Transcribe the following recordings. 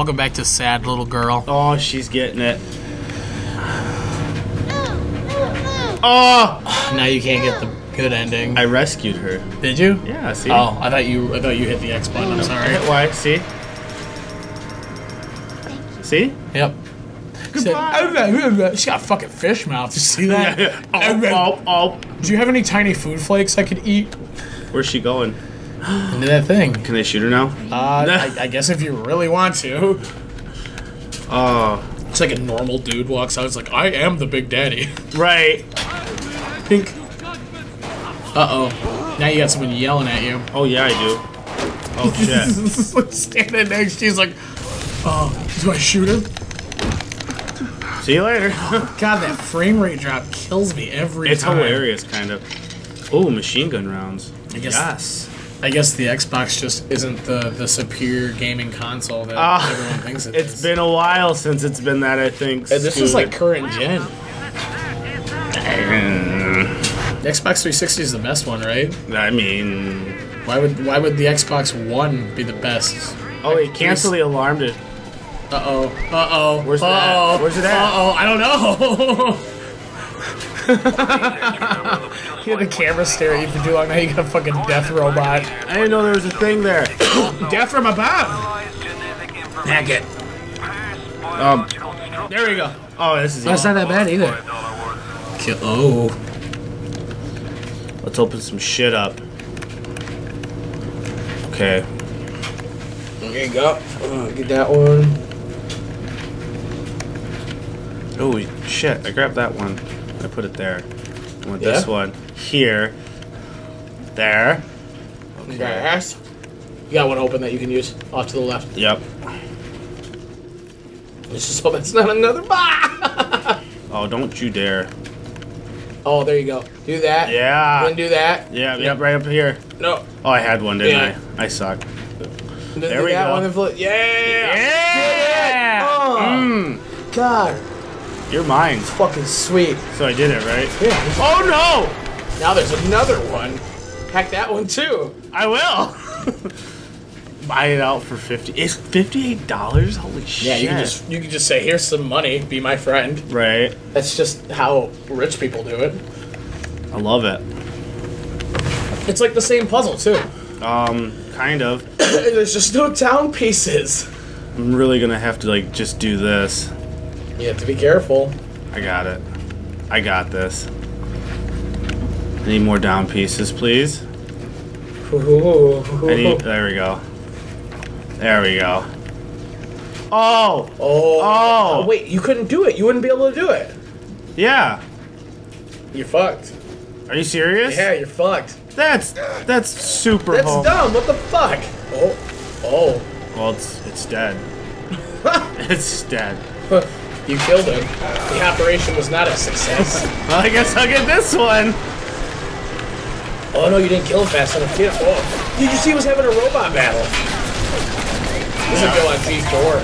Welcome back to Sad Little Girl. Oh, she's getting it. Oh! Now you can't get the good ending. I rescued her. Did you? Yeah, see? Oh, I thought you. I thought you hit the X button. I'm sorry. hit Y, see? See? Yep. Goodbye. Oh, oh, she's got a fucking fish mouth. You see that? oh, oh, oh. Do you have any tiny food flakes I could eat? Where's she going? Into that thing. Can they shoot her now? Uh, I, I guess if you really want to. Oh, It's like a normal dude walks out. It's like, I am the big daddy. right. Pink. Uh oh. Now you got someone yelling at you. Oh, yeah, I do. Oh, shit. Standing next, she's like, "Oh, do I shoot him?" See you later. God, that frame rate drop kills me every it's time. It's hilarious, kind of. Oh, machine gun rounds. I guess- Yes. I guess the Xbox just isn't the the superior gaming console that Ah, everyone thinks it's. it It's is. been a while since it's been that, I think. And this is like current gen. The Xbox 360 is the best one, right? I mean. Why would why would the Xbox One be the best? Oh, wait, cancel the alarm to. Uh oh. Uh oh. Where's it uh at? oh. Where's it at? Uh oh. I don't know. you had the camera stare at you for too long. Now you got a fucking death robot. I didn't know there was a thing there. Death from above. Hack it. Um, There we go. oh, this is. That's not that bad either. Kill- Oh. Let's open some shit up. Okay. There you go. Uh, get that one. Oh shit! I grabbed that one. I put it there. I want this one here. There. Yes. You got one open that you can use off to the left. Yep. Let's just hope it's not another! Oh, don't you dare. Oh, there you go. Do that. Yeah. Then do that. Yeah. Yep. Right up here. No. Oh, I had one, didn't Yeah. I? I suck. Then There we go. One and flip. Yeah. Yeah. Oh. Mm. God. You're mine. Fucking sweet. So I did it, right? Yeah. Oh no! Now there's another one. Hack that one too. I will. Buy it out for fifty. It's fifty-eight dollars. Holy shit! Yeah, you can just you can just say, "Here's some money. Be my friend." right. That's just how rich people do it. I love it. It's like the same puzzle too. Um, kind of. There's just no down pieces. I'm really gonna have to like just do this. You have to be careful. I got it. I got this. Need more down pieces, please. I need. There we go. There we go. Oh, Oh, Oh. Uh, wait, you couldn't do it. You wouldn't be able to do it. yeah. You're fucked. Are you serious? Yeah, you're fucked. That's that's super. That's home. dumb. What the fuck? Oh, oh. Well, it's it's dead. it's dead. you killed him. The operation was not a success. Well, I guess I'll get this one. oh no, you didn't kill him fast enough. Kid. Oh, did you see he was having a robot battle? This would go on G4.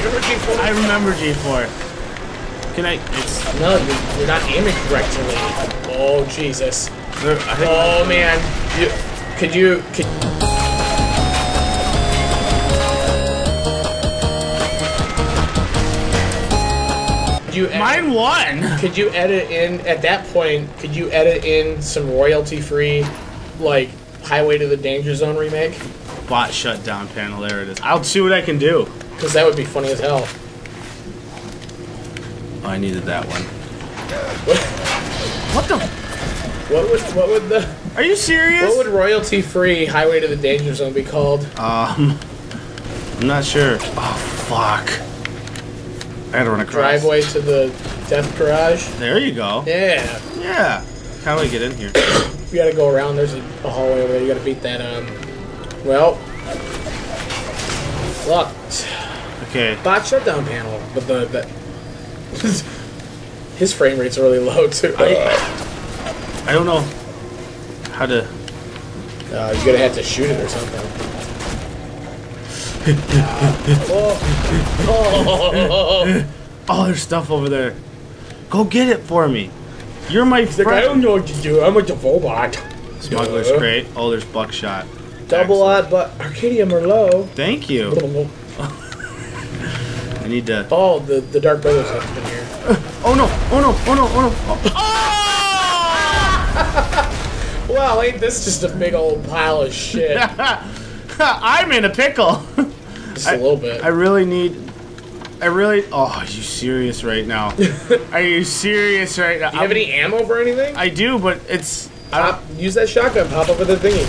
Remember G4? I remember G4. Can I? It's. No, you're, you're not aiming correctly. Oh Jesus. there- Oh man. You, could you? Could, you edit, Mine won. could you edit in at that point? Could you edit in some royalty-free, like Highway to the Danger Zone remake? Bot shutdown panel. There it is. I'll see what I can do. Because that would be funny as hell. Oh, I needed that one. What, What the? what would what would the Are you serious? what would royalty-free Highway to the Danger Zone be called? Um, I'm not sure. Oh fuck! I had to run across. Driveway to the Death Garage. There you go. Yeah. Yeah. How do I get in here? You gotta go around. There's a, a hallway over there. You gotta beat that. Um. Well. Locked. Okay. Bot shutdown panel, but the that. His frame rate's really low too. I, I don't know how to. Uh, you're gonna have to shoot it or something. Oh. Oh, there's stuff over there. Go get it for me. You're my Like, I friend. don't know what to do. I'm a robot. Smuggler's Uh, crate. Oh, there's buckshot. Double Excellent. odd, but Arcadia Merlot. Thank you. I need to. Oh, the the Dark Brothers have been here. Oh no! Oh no! Oh no! Oh no! Oh! Well, ain't this just a big old pile of shit? I'm in a pickle. Just a little bit. I really need. I really. Oh, are you serious right now? are you serious right now? Do you have any ammo for anything? I do, but it's. I Pop, use that shotgun. Pop up with the thingy.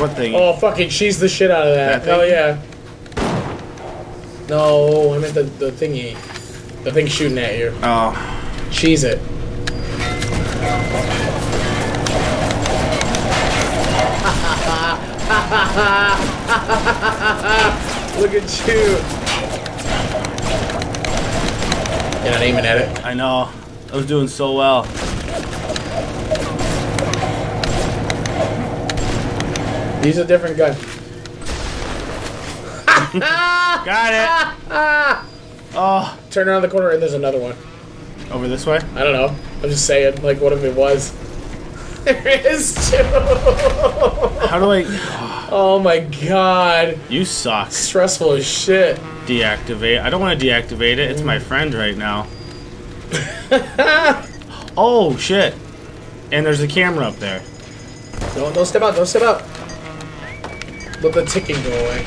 What thing? Oh, fucking cheese the shit out of that. That Hell yeah. No, I meant the, the thingy. The thing shooting at you. Oh. Cheese it. Look at you. You're not aiming at it. I know. I was doing so well. Use a different gun. Got it. Oh, Turn around the corner and there's another one. over this way. I don't know. I'm just saying, like, what if it was? There is two. How do I? Oh my god. You suck. Stressful as shit. Deactivate. I don't want to deactivate it. It's my mm. friend right now. oh shit! And there's a camera up there. Don't, don't step out, don't step out. Let the ticking go away.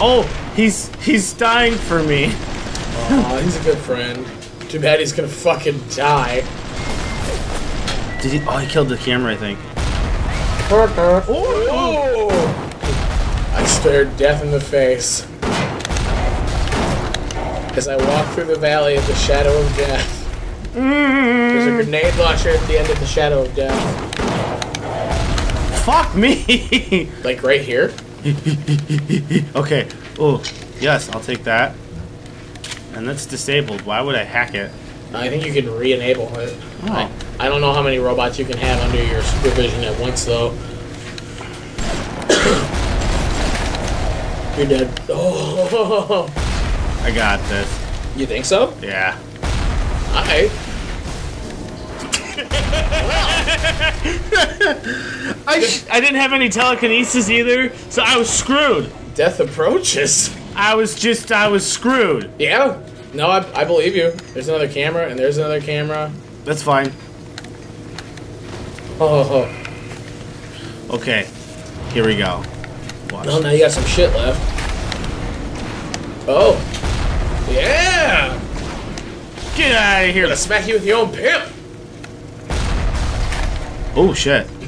Oh, he's he's dying for me. Aw, he's a good friend. Too bad he's gonna fucking die. Did he? Oh, he killed the camera. I think. Oh! I stared death in the face as I walk through the valley of the shadow of death. There's a mm. grenade launcher at the end of the shadow of death. Fuck me. Like right here. okay. Oh, yes, I'll take that. And that's disabled. Why would I hack it? I think you can re-enable it. Oh. I don't know how many robots you can have under your supervision at once, though. You're dead. Oh, I got this. you think so? Yeah. Alright. I, sh- I didn't have any telekinesis either, so I was screwed. Death approaches. I was just, I was screwed. Yeah. No, I, I believe you. There's another camera, and there's another camera. That's fine. Oh, oh, Okay. Here we go. Watch. oh. No, now you got some shit left. Oh. Yeah. Get out of here. Gonna smack you with your own pimp. Oh, shit.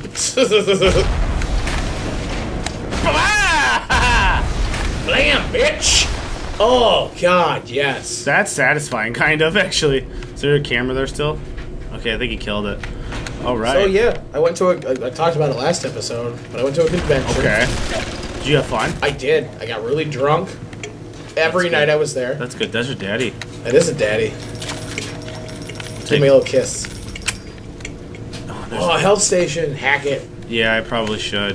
Blam, bitch. Oh, God, yes. That's satisfying, kind of, actually. Is there a camera there still? Okay, I think he killed it. All right. So yeah, I went to a. I, I talked about it last episode, but I went to a convention. Okay. Did you have fun? I did. I got really drunk. Every That's night good. I was there. That's good. Desert Daddy. That is a daddy. Give me a little kiss. Oh, Oh, health station. Hack it. Yeah, I probably should.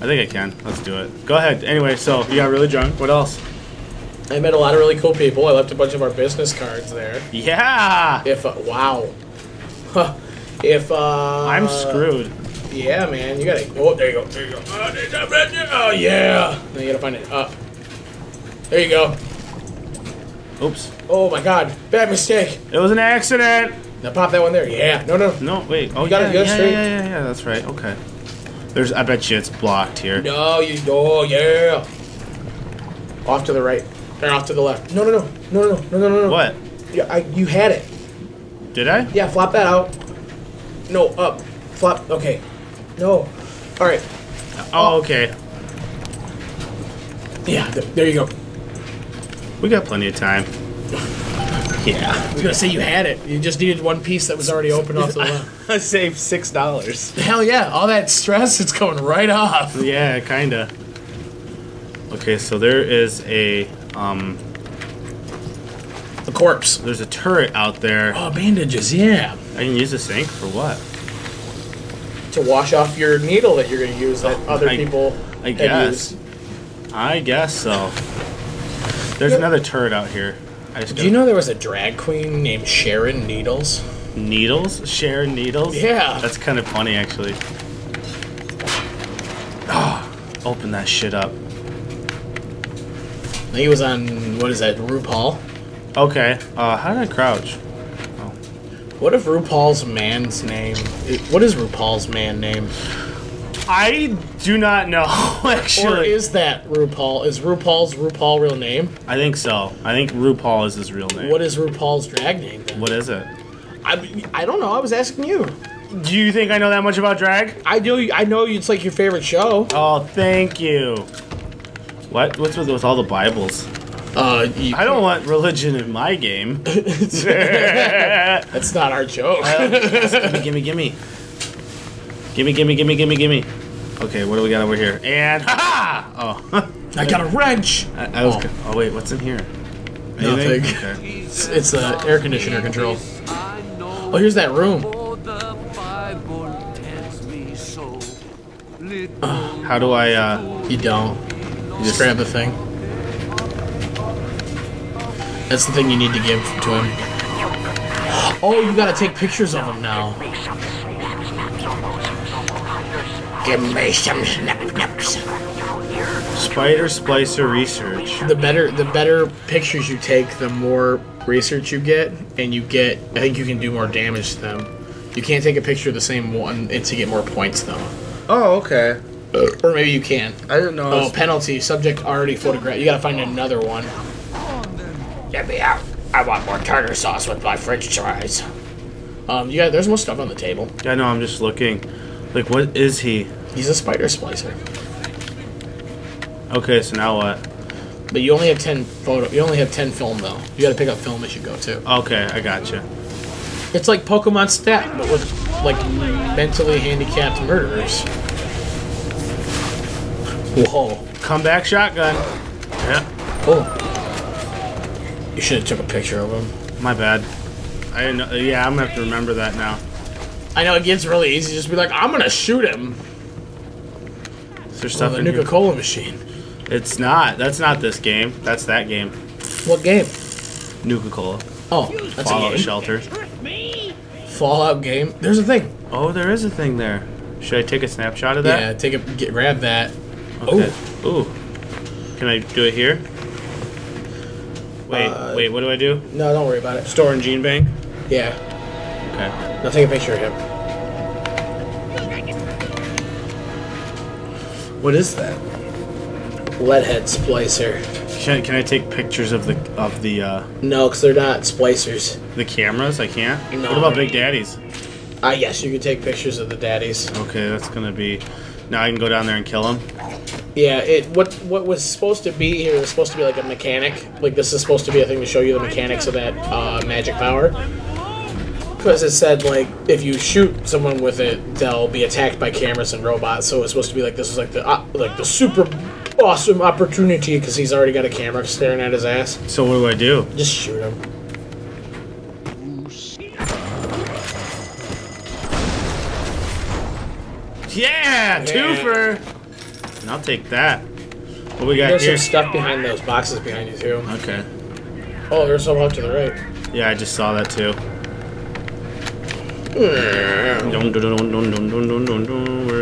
I think I can. Let's do it. Go ahead. Anyway, so you got really drunk. What else? I met a lot of really cool people. I left a bunch of our business cards there. Yeah. If uh, wow. Huh. If uh. I'm screwed. Yeah, man. You gotta. Oh, there you go. There you go. Oh, there's that right. Oh yeah. Now you gotta find it up. There you go. Oops. Oh my God. Bad mistake. It was an accident. Now pop that one there. Yeah. No, no. No, wait. Oh, You got it, yeah, it yeah, straight? yeah, yeah, yeah. That's right. Okay. There's. I bet you it's blocked here. No, you. Oh yeah. Off to the right. Or off to the left. No, no, no, no, no, no, no, no, no. What? Yeah, I, you had it. Did I? Yeah, flop that out. No, up. Flop. Okay. No. All right. Oh, okay. Yeah. Th- there you go. We got plenty of time. Yeah. I was gonna say you had it. You just needed one piece that was already open off the left. I saved six dollars. Hell yeah! All that stress, it's going right off. Yeah, kinda. Okay, so there is a um, The corpse. there's a turret out there. Oh, bandages. Yeah. I can use the sink for what? To wash off your needle that you're gonna use that oh, other I- people I guess. used. I guess so. There's Yeah. another turret out here. I just Do you know there was a drag queen named Sharon Needles? needles? Sharon needles? Yeah. That's kind of funny, actually. Ah, open that shit up. I think he was on what is that, RuPaul? Okay. Uh, how did I crouch? What if RuPaul's man's name? What is RuPaul's man name? I do not know actually. Or is that RuPaul? Is RuPaul's RuPaul real name? I think so. I think RuPaul is his real name. What is RuPaul's drag name? Then? What is it? I, I don't know. I was asking you. Do you think I know that much about drag? I do. I know it's like your favorite show. Oh, thank you. What? What's with, with all the Bibles? Uh, you, I don't want religion in my game. That's not our joke. gimme, gimme, gimme. Gimme, gimme, gimme, gimme, gimme. Okay, what do we got over here? And ha Oh, I got a wrench. I, I was. Oh. Oh. oh wait, what's in here? Nothing. Okay. It's, it's uh, air conditioner control. Oh, here's that room. How do I? uh... You don't. You just grab the thing. That's the thing you need to give to him. Oh, you gotta take pictures of him now. Give me some snap snaps. Spider Splicer research. The better, the better pictures you take, the more research you get, and you get. I think you can do more damage to them. You can't take a picture of the same one and to get more points though. Oh, okay. Or maybe you can. I didn't know. Oh, penalty. Subject already photographed. You gotta find another one. Get me out. I want more tartar sauce with my french fries. Um, yeah, there's more stuff on the table. I know. I'm just looking. Like, what is he? He's a spider splicer. Okay, so now what? But you only have 10 photo. You only have 10 film, though. You gotta pick up film as you go, too. Okay, I gotcha. It's like Pokemon Snap, but with, like, mentally handicapped murderers. Whoa. Comeback shotgun. Yeah, Oh. You should have took a picture of him. my bad. I didn't know. Yeah, I'm gonna have to remember that now. I know it gets really easy to just be like, I'm gonna shoot him. Is there stuff the in? Nuka-Cola machine. It's not. That's not this game. That's that game. What game? Nuka Cola. Oh, that's a Fallout game. Shelter. Fallout game. There's a thing. Oh, there is a thing there. Should I take a snapshot of that? Yeah, take a get, grab that. Okay. Ooh. Can I do it here? Wait, Uh, wait, what do I do? No, don't worry about it. Store in Gene Bank? Yeah, Okay. now take a picture of him. What is that? Leadhead splicer. Can, can I take pictures of the of the uh, No, because they're not splicers. the cameras? I can't. No. What about Big Daddies? Ah, yes, you can take pictures of the daddies. Okay, that's gonna be. Now I can go down there and kill him. Yeah, it what what was supposed to be here was supposed to be like a mechanic. Like this is supposed to be a thing to show you the mechanics of that uh, magic power. Because it said like if you shoot someone with it, they'll be attacked by cameras and robots. So it's supposed to be like this is like the uh, like the super awesome opportunity because he's already got a camera staring at his ass. So what do I do? Just shoot him. Yeah, twofer. And I'll take that. What we got There's here? some stuff behind those boxes behind you, too. Okay. Oh, there's some out to the right. Yeah, I just saw that, too. Where'd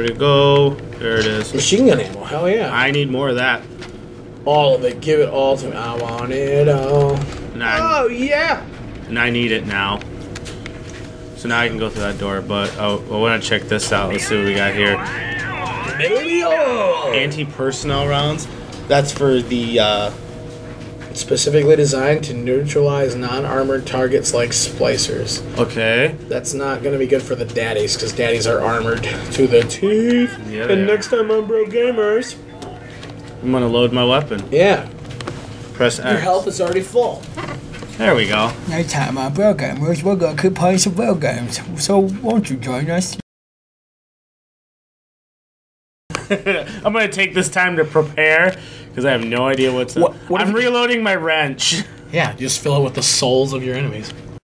it go? There it is. Machine gun ammo. Hell yeah. I need more of that. All of it. Give it all to me. I want it all. I, oh yeah. And I need it now. So now I can go through that door. But oh, I want to check this out. Let's see what we got here. Anti-personnel rounds. That's for the, uh, Specifically designed to neutralize non-armored targets like splicers. okay. That's not going to be good for the daddies because daddies are armored to the teeth. Yeah, and are. next time on Bro Gamers, I'm gonna load my weapon. yeah, Press X. your health is already full. There we go. Next time on Bro Gamers, we're gonna keep playing some Bro games. So won't you join us? I'm gonna take this time to prepare because I have no idea what's. What- what I'm reloading my wrench. Yeah, just fill it with the souls of your enemies.